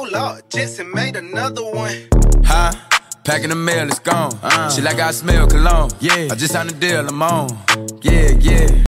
Oh Lord, Jetson made another one. Huh? Packing the mail, it's gone. Uh, she like I smell cologne. Yeah. I just signed a deal, I'm on. Yeah, yeah.